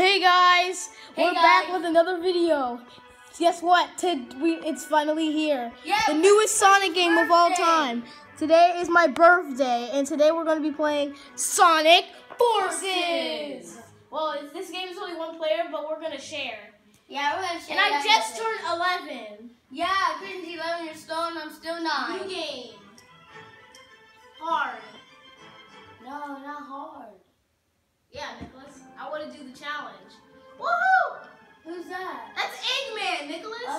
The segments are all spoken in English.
Hey guys, Hey we're back with another video. Guess what? To, we, it's finally here. Yeah, the newest Sonic game of all time. Today is my birthday, and today we're going to be playing Sonic Forces. Well, this game is only one player, but we're going to share. Yeah, we're gonna share. And I that just with turned 11. it. Yeah, Christian's 11 years old and I'm still 9. New 9. game. Hard. No, not hard.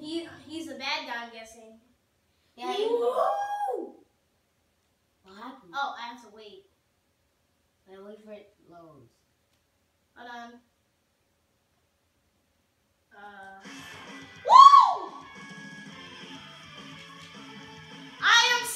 he he's the bad guy, I'm guessing. Yeah, he- What happened? Oh, I have to wait. Wait, wait for it loads. Hold on. Uh. Woo! I am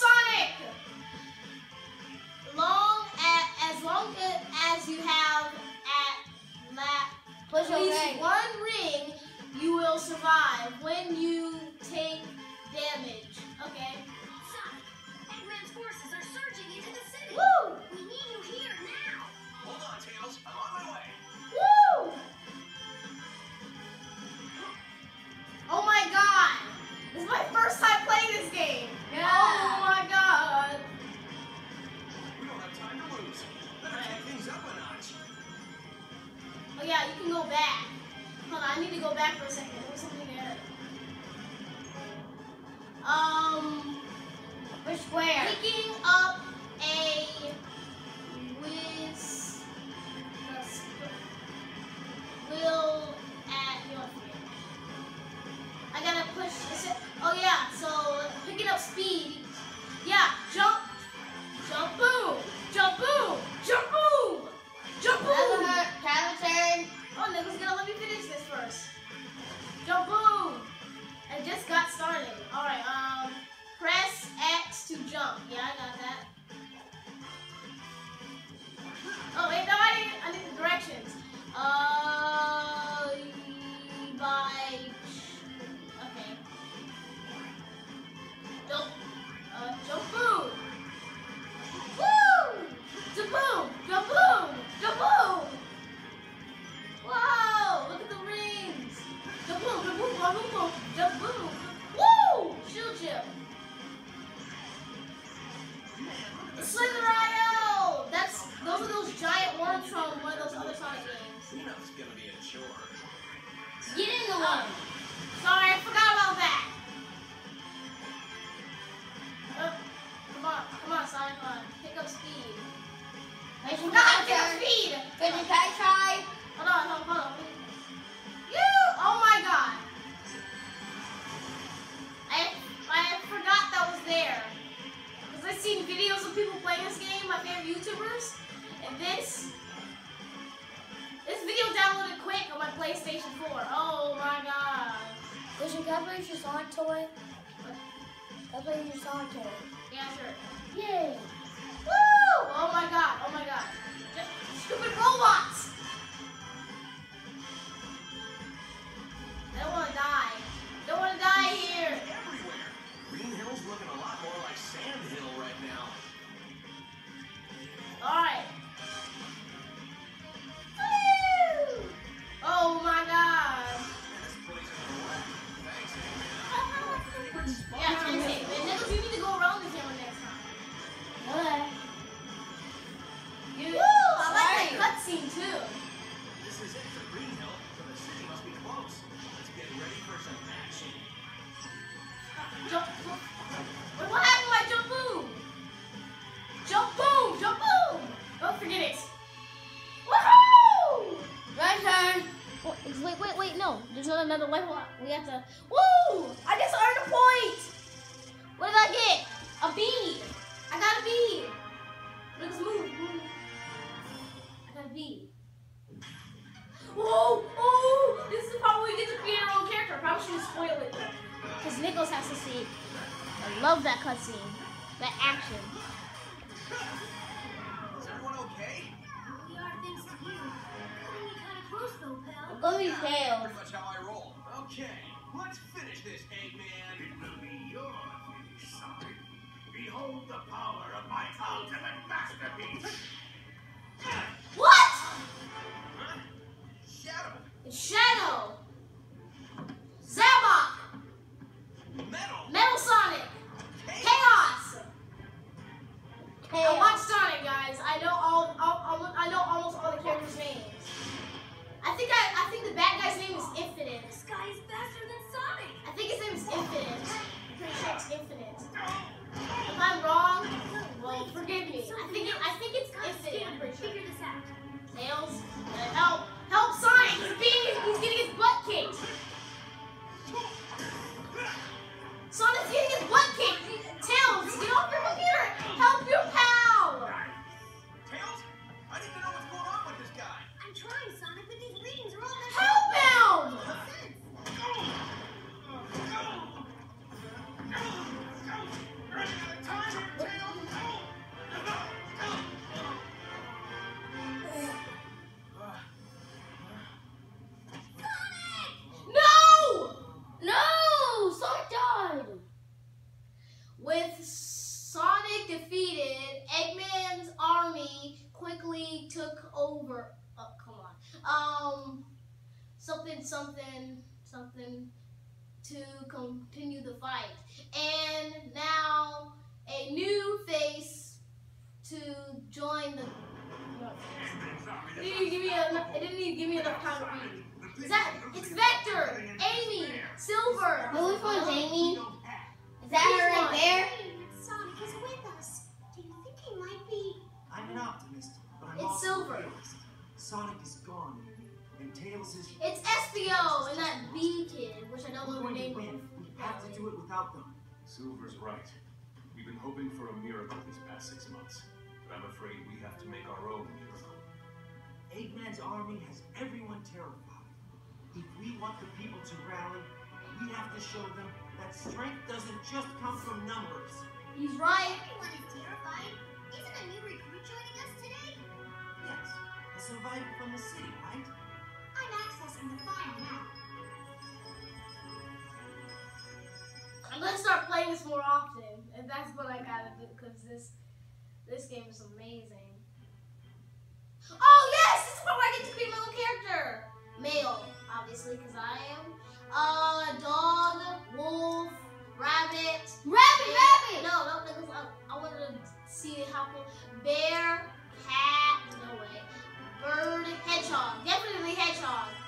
by, okay. Jump, uh, jump, boom. Woo! Jump, boom, jump, boom, jump, boom. Whoa! Look at the rings. Jump, boom, jump, boom, jump, boom, jump, boom. Woo! Shield chip. Slither.io! That's those are those giant worms from one of those other Sonic games. Get in the one. Sorry, I forgot downloaded my PlayStation 4. Oh my god. Christian, can I play with your Sonic toy? Can I play with your Sonic toy? Yeah, sure. Yay. Woo! Oh my god, oh my god. Just stupid robots! I don't wanna die. Don't wanna die here. Everywhere. Green Hill's looking a lot more like Sand Hill right now. Alright. Don't forget it. Woohoo! My turn. Oh, Wait, wait, wait, no. There's not another level. We have to. Woo! I just earned a point! What did I get? A B. I got a B. Let's move. move. I got a B. Oh, oh! This is the part where we get to create our own character. I probably shouldn't spoil it. Because Nichols has to see. I love that cutscene. That action. Is everyone okay? We are thanks to you. Cutting me kind of close though, pal. Go be tails. Pretty much how I roll. Okay, let's finish this, Eggman. It will be your finish, Sonic. Behold the power of my ultimate masterpiece. What? Huh? Shadow. Shadow. Zavok. Metal. Metal Sonic. Chaos. I watch I, I think bad guy's name is Infinite. This guy is faster than Sonic. I think his name is Infinite. I'm pretty sure it's Infinite. If I'm wrong, well, forgive me. I think it, I think it's Infinite. I'm pretty sure. Figure this out. Tails, uh, help, help Sonic! Something, something, something to continue the fight. And now a new face to join the. It didn't even give me enough. It didn't even give me enough time to read. Is that? It's Vector, Amy, Silver. Who which one's Amy? Is that her right one? there? Sonic is with us. Do you think he might be? I'm an optimist, but I'm It's also Silver. realist. Sonic is gone, and Tails is. It's SBO and that B kid, which I don't We're know the going to name win. of. We have to do it without them. Silver's right. We've been hoping for a miracle these past six months, but I'm afraid we have to make our own miracle. Eggman's army has everyone terrified. If we want the people to rally, we have to show them that strength doesn't just come from numbers. He's right. Everyone is terrified. Isn't a new recruit joining us today? Yes, a survivor from the city, right? I'm gonna start playing this more often, and that's what I gotta do because this this game is amazing. Oh yes, this is where I get to create my own character. Male, obviously, because I am. Uh, dog, wolf, rabbit. Rabbit, rabbit! No, no, because I, I wanted to see how cool. Bear, cat, no way. Bird, hedgehog, definitely hedgehog.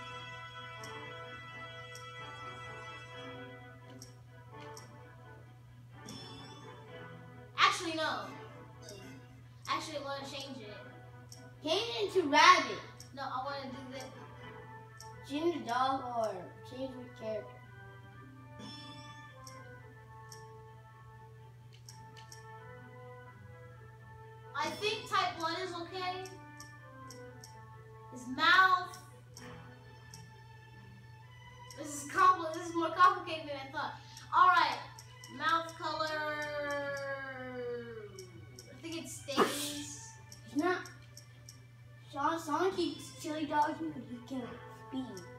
I actually, want to change it. Change it into rabbit. No, I want to do this. Change the dog or change the character. I think type 1 is okay. His mouth. This is compli- This is more complicated than I thought. Alright. Mouth color. Chili dogs he can speed.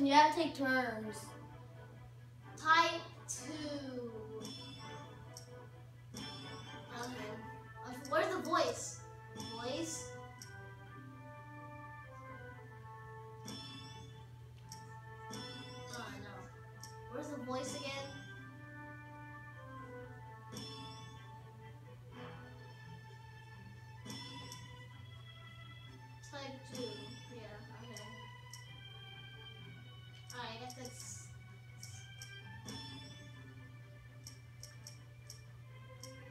and you have to take turns. Type two. Okay. where's the voice? Voice? Oh, no. Where's the voice again? Type two. That's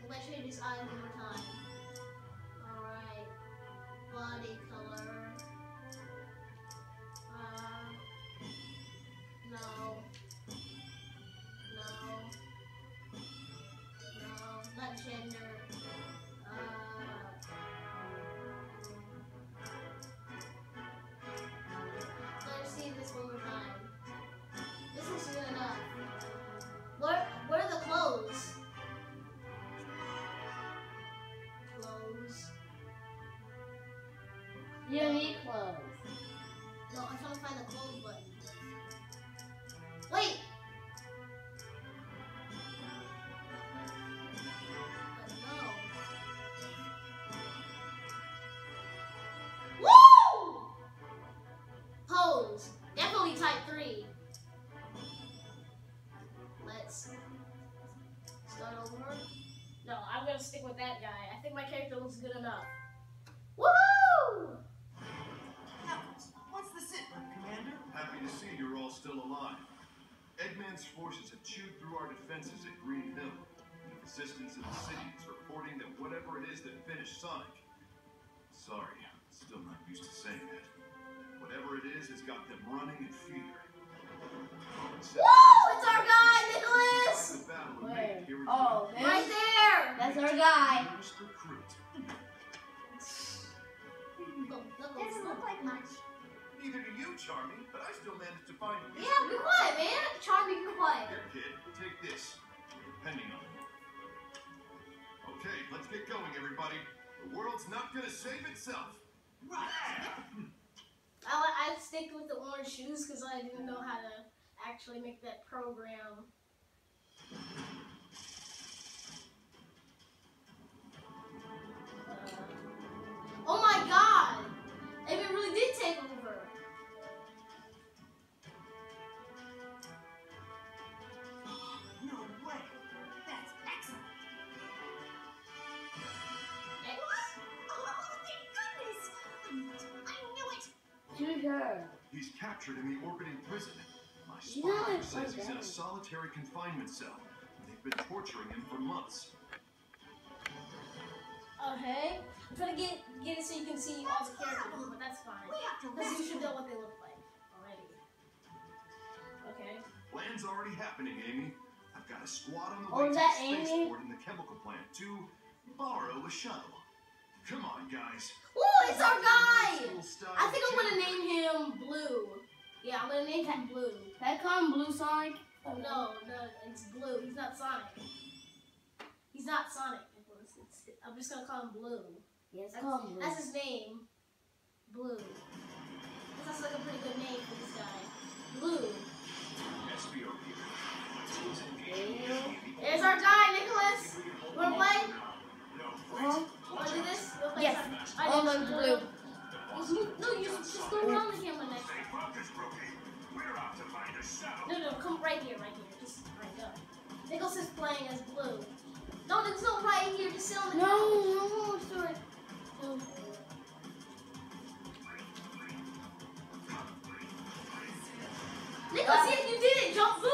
Let's hit his You don't need clothes. No, I'm trying to find the clothes button. Wait! No. Woo! Pose. Definitely type 3. Let's start over. No, I'm gonna stick with that guy. I think my character looks good enough. Eggman's forces have chewed through our defenses at Green Hill. The resistance in the city is reporting that whatever it is that finished Sonic. Sorry, I'm still not used to saying that. Whatever it is has got them running in fear. Woo! It's our guy, Nicholas! The battle Where? Oh, Right there! that's our guy. Newest recruit. Doesn't look like much. Neither do you, Charmy, but I still managed to find you. Yeah, be quiet, man. Charming, be quiet. Here, kid, take this. You're depending on it. Okay, let's get going, everybody. The world's not gonna save itself. Right. I I stick with the orange shoes because I didn't know how to actually make that program. He's captured in the orbiting prison. My Yeah, spy says he's in a solitary confinement cell. They've been torturing him for months. Oh, okay. I'm trying to get get it so you can see all the characters, but that's fine. We have to Because you should know what they look like already. Okay. Plan's already happening, Amy. I've got a squad on the Oh, way is to the spaceport in the chemical plant to borrow a shuttle. Come on, guys. Woo! It's our guy. I think I'm gonna name him Blue. Yeah, I'm gonna name him Blue. Can I call him Blue Sonic? Oh, No, no, it's Blue. He's not Sonic. He's not Sonic. Nicholas. It's, I'm just gonna call him Blue. Yes, That's, call him Blue. that's his name. Blue. Yes, you did it. Jump